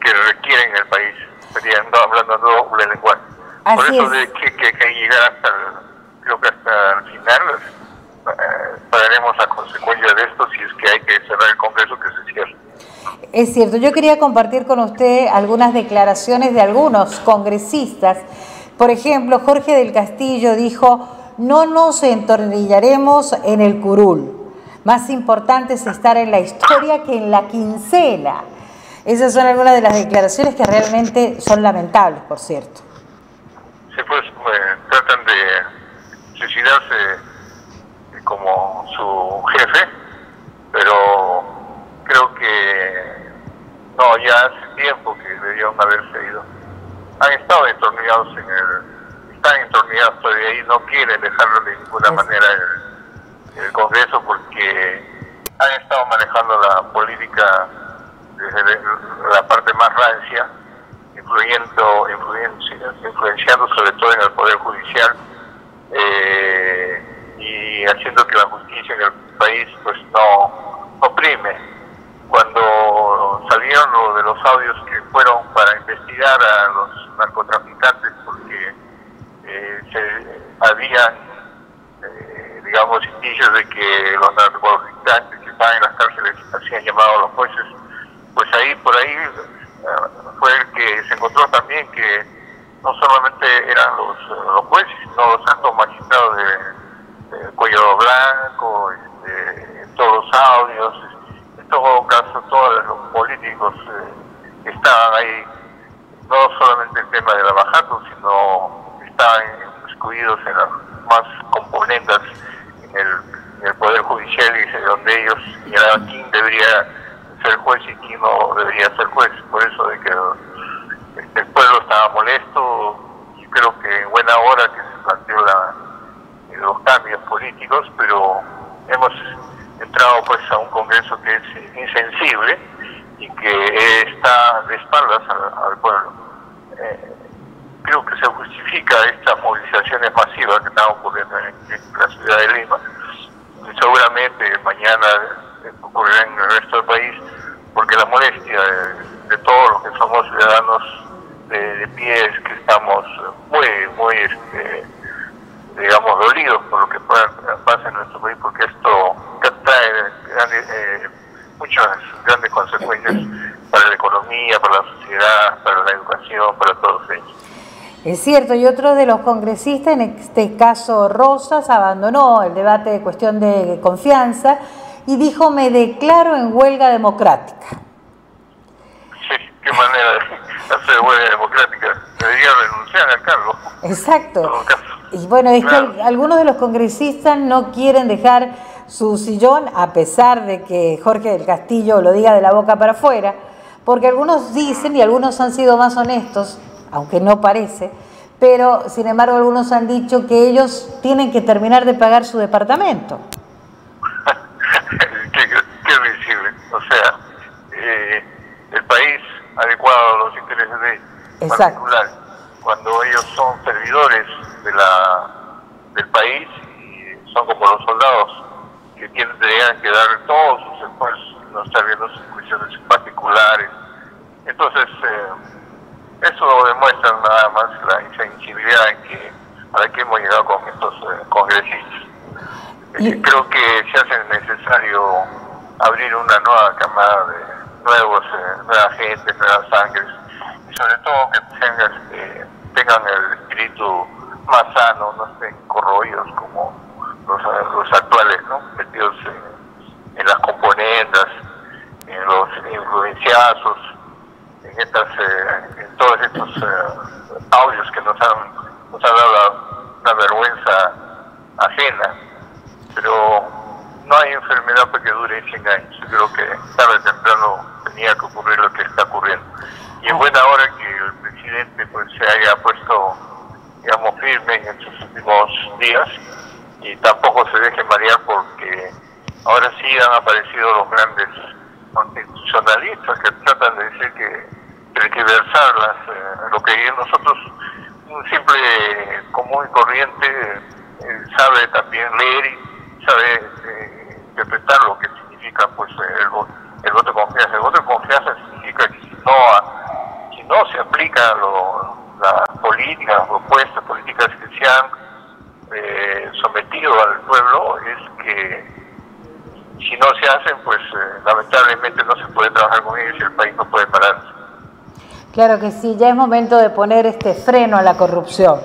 que requieren el país. Estarían hablando doble lenguaje. Por eso de que, que, que llegar hasta el, creo que hasta el final eh, pagaremos la consecuencia de esto si es que hay que cerrar el Congreso que se cierre. Es cierto, yo quería compartir con usted algunas declaraciones de algunos congresistas. Por ejemplo, Jorge del Castillo dijo, no nos entornillaremos en el curul. Más importante es estar en la historia que en la quincena. Esas son algunas de las declaraciones que realmente son lamentables, por cierto. Sí, pues tratan de suicidarse como su jefe, pero creo que no, ya hace tiempo que debieron haberse ido. Han estado entornillados en el, todavía y no quieren dejarlo de ninguna manera en el, Congreso porque han estado manejando la política desde la parte más rancia, influyendo, influenciando, influenciando sobre todo en el Poder Judicial. Eh, y haciendo que la justicia en el país pues no oprime. Cuando salieron lo de los audios que fueron para investigar a los narcotraficantes eh, se habían eh, digamos indicios de que los narcotraficantes que estaban en las cárceles hacían llamado a los jueces, pues ahí por ahí uh, fue el que se encontró también que no solamente eran los, jueces, sino los altos magistrados de cuello blanco, este, todos los audios, en todo caso todos los políticos eh, estaban ahí, no solamente el tema de la Bajato, sino estaban excluidos en las más componentes en el, Poder Judicial y donde ellos señalaban quién debería ser juez y quién no debería ser juez, por eso de que el pueblo estaba molesto y creo que en buena hora que se planteó la los cambios políticos, pero hemos entrado pues a un Congreso que es insensible y que está de espaldas al, pueblo. Eh, creo que se justifica estas movilizaciones masivas que están ocurriendo en, la ciudad de Lima. Y seguramente mañana ocurrirá en el resto del país, porque la molestia de, todos los que somos ciudadanos de, de pies, que estamos muy, muy este, digamos, dolidos por lo que pasa en nuestro país, porque esto trae eh, muchas grandes consecuencias para la economía, para la sociedad, para la educación, para todos ellos. Es cierto, y otro de los congresistas, en este caso Rosas, abandonó el debate de cuestión de confianza y dijo, me declaro en huelga democrática. Sí, qué manera de hacer huelga democrática. Debería renunciar al cargo. Exacto. Y bueno, es que algunos de los congresistas no quieren dejar su sillón, a pesar de que Jorge del Castillo lo diga de la boca para afuera, porque algunos dicen, y algunos han sido más honestos, aunque no parece, pero sin embargo algunos han dicho que ellos tienen que terminar de pagar su departamento. qué, qué visible. O sea, eh, el país adecuado a los intereses de particular, cuando ellos son servidores de la, del país y son como los soldados que tienen que dar todos sus esfuerzos, no estar viendo sus cuestiones particulares. Entonces, eh, eso demuestra nada más la insensibilidad en que, a la que hemos llegado con estos eh, congresistas. Eh, creo que se hace necesario abrir una nueva camada de nuevos, nueva gente, nuevas sangres, y sobre todo que tengan, tengan el espíritu más sano, no estén corroídos como los, los actuales, ¿no? metidos en, las componendas, en los influenciazos, en, estas, eh, en todos estos eh, audios que nos han, nos han dado la, vergüenza ajena. Pero no hay enfermedad para que dure 100 años. Yo creo que tarde o temprano tenía que ocurrir lo que está ocurriendo. Y es buena hora que el presidente pues se haya puesto, digamos, firme en estos últimos días y tampoco se deje marear porque ahora sí han aparecido los grandes constitucionalistas que tratan de decir que tergiversar las, eh, lo que nosotros, un simple común y corriente, eh, sabe también leer y sabe eh, interpretar lo que significa pues el, el, voto de confianza. El voto de confianza significa que si no, si no se aplica lo, las políticas, las propuestas políticas que se han sometido al pueblo es que si no se hacen, pues eh, lamentablemente no se puede trabajar con ellos y el país no puede pararse. Claro que sí, ya es momento de poner este freno a la corrupción.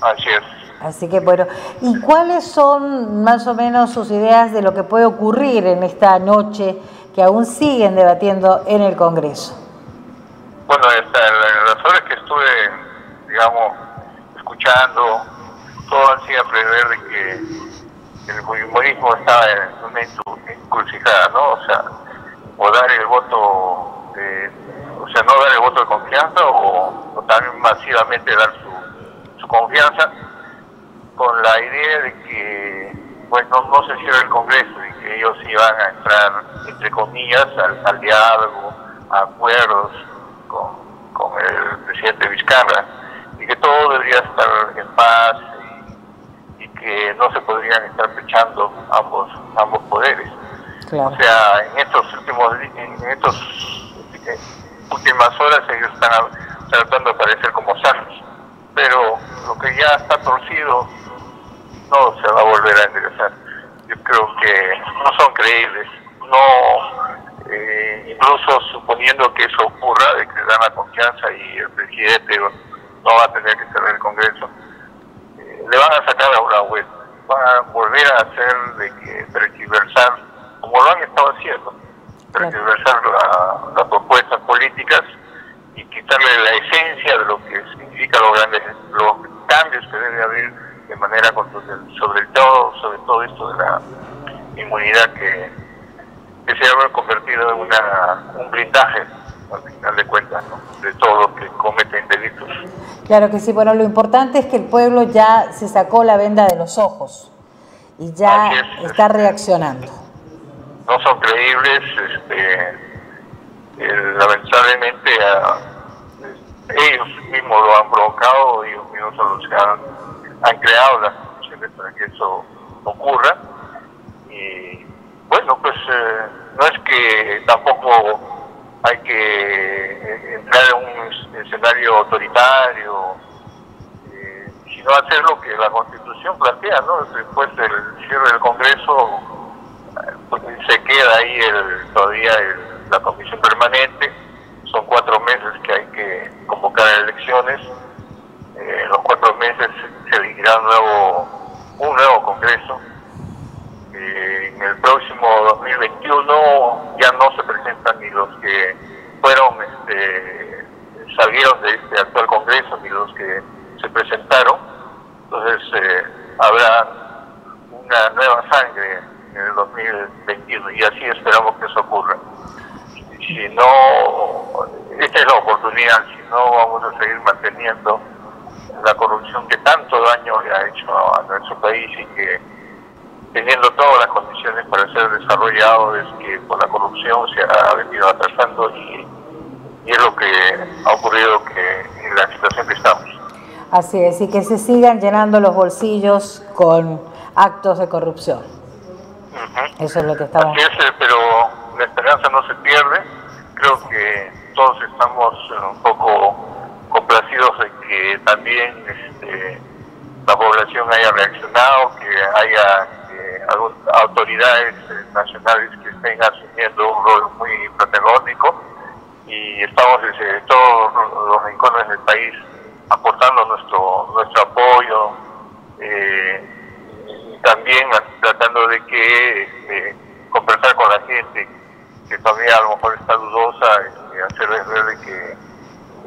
Así es. Así que bueno, ¿y cuáles son más o menos sus ideas de lo que puede ocurrir en esta noche que aún siguen debatiendo en el Congreso? Bueno, en las horas que estuve, digamos, escuchando todo hacía prever de que el humorismo estaba en una encrucijada, ¿no? O sea, o dar el voto, de, o sea, no dar el voto de confianza o, también masivamente dar su, su confianza con la idea de que pues no, no se cierre el Congreso y que ellos iban a entrar, entre comillas, al, al diálogo, a acuerdos con, con el presidente Vizcarra y que todo debería estar en paz que no se podrían estar pechando ambos ambos poderes. O sea, en estos últimos en estos últimas horas ellos están tratando de parecer como sanos, pero lo que ya está torcido no se va a volver a enderezar. Yo creo que no son creíbles, no eh, incluso suponiendo que eso ocurra, de que dan la confianza y el presidente no va a tener que cerrar el Congreso le van a sacar a una web, van a volver a hacer de que tergiversar, como lo han estado haciendo, tergiversar las propuestas políticas y quitarle la esencia de lo que significa los grandes los cambios que debe haber de manera sobre todo, sobre todo esto de la inmunidad que, que se ha convertido en una, un blindaje al final de cuentas, de todos los que cometen delitos. Claro que sí, bueno, lo importante es que el pueblo ya se sacó la venda de los ojos y ya está reaccionando. No son creíbles, este, eh, lamentablemente ellos mismos lo han provocado, ellos mismos son los que han, creado las condiciones para que eso ocurra. Y bueno, pues eh, no es que tampoco hay que entrar en un escenario autoritario, eh, sino hacer lo que la Constitución plantea, ¿no? Después del cierre del Congreso pues, se queda ahí el, todavía la comisión permanente, son cuatro meses que hay que convocar elecciones, eh, en los cuatro meses se elegirá un nuevo, un nuevo Congreso, en el próximo 2021 ya no se presentan ni los que fueron, este, salieron de este actual Congreso, ni los que se presentaron. Entonces eh, habrá una nueva sangre en el 2021 y así esperamos que eso ocurra. Si no, esta es la oportunidad, si no vamos a seguir manteniendo la corrupción que tanto daño le ha hecho a nuestro país y que teniendo todas las condiciones para ser desarrollado es que por la corrupción se ha venido atrasando y, y es lo que ha ocurrido que en la situación que estamos. Así es, y que se sigan llenando los bolsillos con actos de corrupción. Eso es lo que estamos... Así es, eh, pero la esperanza no se pierde. Creo que todos estamos eh, un poco complacidos de que también este, la población haya reaccionado, que haya eh, autoridades eh, nacionales que estén asumiendo un rol muy protagónico y estamos desde todos los rincones del país aportando nuestro nuestro apoyo eh, y también tratando de que este, conversar con la gente que todavía a lo mejor está dudosa y hacerles ver de que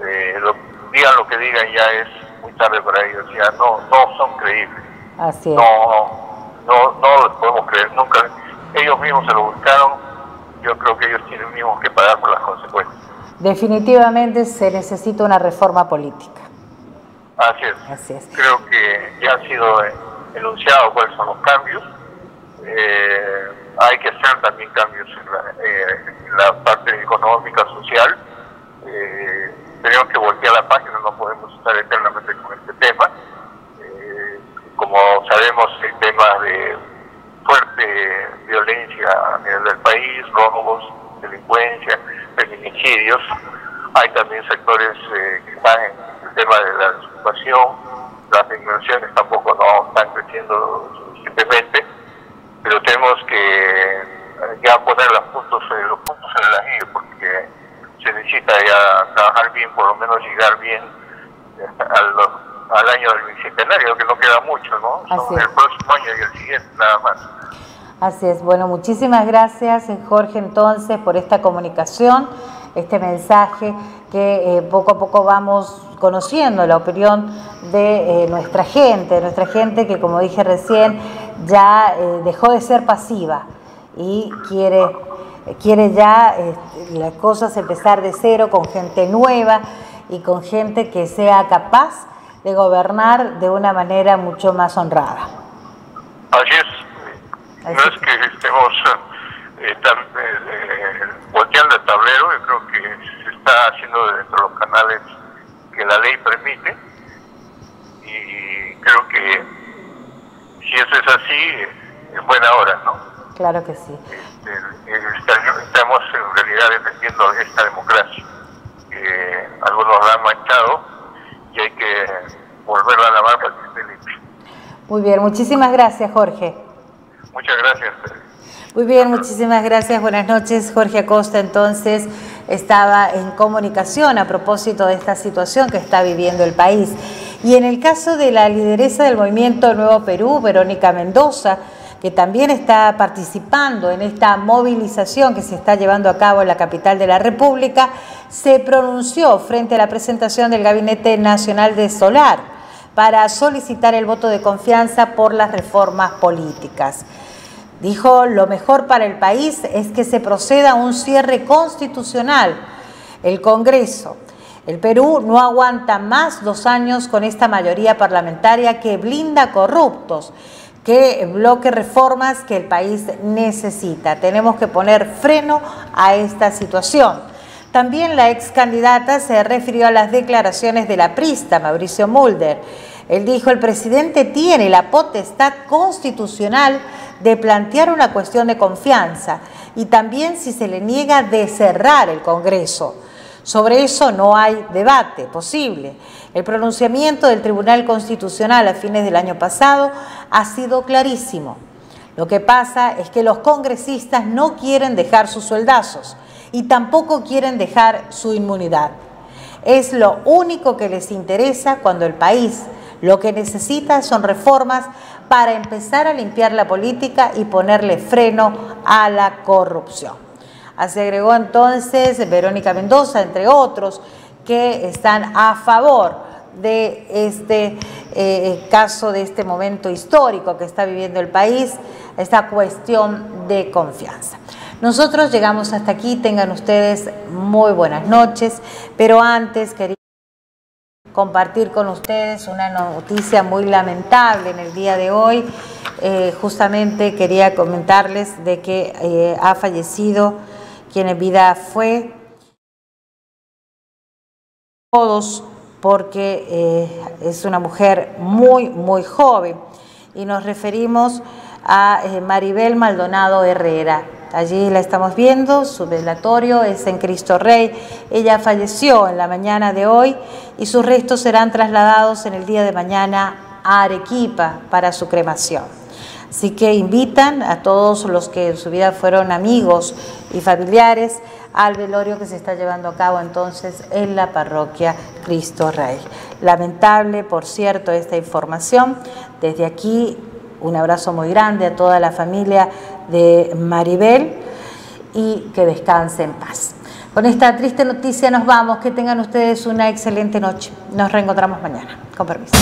eh, lo, digan lo que digan ya es muy tarde para ellos ya no no son creíbles Así es. no no no los podemos creer nunca ellos mismos se lo buscaron yo creo que ellos tienen mismos que pagar por las consecuencias Definitivamente se necesita una reforma política. Así es. Así es. Creo que ya ha sido eh, enunciado cuáles son los cambios. Eh, hay que hacer también cambios en la, eh, en la parte económica, social. Eh, tenemos que voltear la página, no podemos estar eternamente con este tema. Eh, como sabemos, hay temas de fuerte violencia a nivel del país, robos, delincuencia, feminicidios. Hay también sectores eh, que están en el tema de la desocupación, las inversiones tampoco no están creciendo suficientemente, pero tenemos que eh, ya poner los puntos, eh, los puntos en la I, porque se necesita ya trabajar bien, por lo menos llegar bien eh, al, al año del bicentenario, que no queda mucho, ¿no? Son el próximo año y el siguiente nada más. Así es. Bueno, muchísimas gracias, eh, Jorge, entonces, por esta comunicación, este mensaje que eh, poco a poco vamos conociendo la opinión de eh, nuestra gente, de nuestra gente que, como dije recién, ya eh, dejó de ser pasiva y quiere, quiere ya este, las cosas empezar de cero con gente nueva y con gente que sea capaz de gobernar de una manera mucho más honrada. Así es. No es que estemos eh, tan, eh, eh, volteando el tablero, yo creo que se está haciendo dentro de los canales que la ley permite y creo que si eso es así, es buena hora, ¿no? Claro que sí. Este, eh, estamos en realidad defendiendo esta democracia que algunos la han manchado y hay que volverla a lavar para que esté. Muy bien, muchísimas gracias, Jorge. Muchas gracias. Muy bien, muchísimas gracias. Buenas noches. Jorge Acosta entonces estaba en comunicación a propósito de esta situación que está viviendo el país. Y en el caso de la lideresa del movimiento Nuevo Perú, Verónica Mendoza, que también está participando en esta movilización que se está llevando a cabo en la capital de la República, se pronunció frente a la presentación del Gabinete Nacional de Solar para solicitar el voto de confianza por las reformas políticas. Dijo, lo mejor para el país es que se proceda a un cierre constitucional. El Congreso, el Perú no aguanta más dos años con esta mayoría parlamentaria que blinda corruptos, que bloque reformas que el país necesita. Tenemos que poner freno a esta situación. También la ex candidata se refirió a las declaraciones de la prista, Mauricio Mulder. Él dijo, el presidente tiene la potestad constitucional de plantear una cuestión de confianza y también si se le niega de cerrar el Congreso. Sobre eso no hay debate posible. El pronunciamiento del Tribunal Constitucional a fines del año pasado ha sido clarísimo. Lo que pasa es que los congresistas no quieren dejar sus sueldazos y tampoco quieren dejar su inmunidad. Es lo único que les interesa cuando el país lo que necesita son reformas para empezar a limpiar la política y ponerle freno a la corrupción. Así agregó entonces Verónica Mendoza, entre otros, que están a favor de este eh, caso, de este momento histórico que está viviendo el país, esta cuestión de confianza. Nosotros llegamos hasta aquí, tengan ustedes muy buenas noches, pero antes quería compartir con ustedes una noticia muy lamentable en el día de hoy. Eh, justamente quería comentarles de que eh, ha fallecido quien en vida fue todos porque eh, es una mujer muy, muy joven y nos referimos a Maribel Maldonado Herrera. Allí la estamos viendo, su velatorio es en Cristo Rey. Ella falleció en la mañana de hoy y sus restos serán trasladados en el día de mañana a Arequipa para su cremación. Así que invitan a todos los que en su vida fueron amigos y familiares al velorio que se está llevando a cabo entonces en la parroquia Cristo Rey. Lamentable, por cierto, esta información. Desde aquí un abrazo muy grande a toda la familia de Maribel y que descanse en paz. Con esta triste noticia nos vamos. Que tengan ustedes una excelente noche. Nos reencontramos mañana. Con permiso.